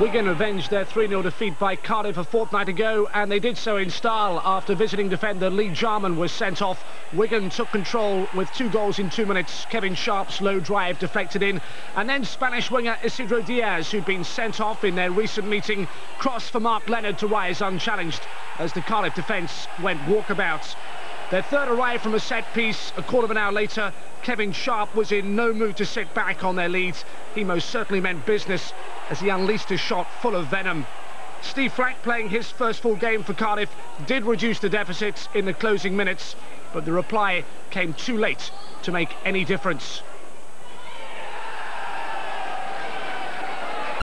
Wigan avenged their 3-0 defeat by Cardiff a fortnight ago, and they did so in style after visiting defender Lee Jarman was sent off. Wigan took control with two goals in two minutes. Kevin Sharp's low drive deflected in, and then Spanish winger Isidro Diaz, who'd been sent off in their recent meeting, crossed for Mark Leonard to rise unchallenged as the Cardiff defence went walkabout. Their third arrived from a set piece. A quarter of an hour later, Kevin Sharp was in no mood to sit back on their leads. He most certainly meant business as he unleashed a shot full of venom. Steve Flack, playing his first full game for Cardiff, did reduce the deficit in the closing minutes, but the reply came too late to make any difference.